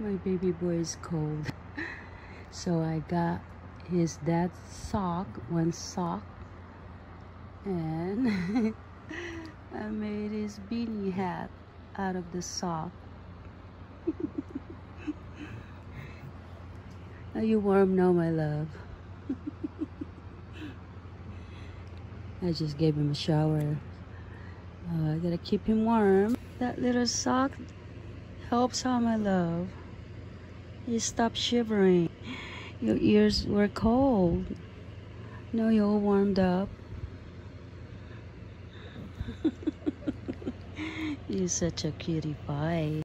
My baby boy is cold. So I got his dad's sock, one sock, and I made his beanie hat out of the sock. Are you warm now, my love? I just gave him a shower. Uh, I gotta keep him warm. That little sock helps out, my love. You stop shivering. Your ears were cold. Now you're all warmed up. You're such a cutie pie.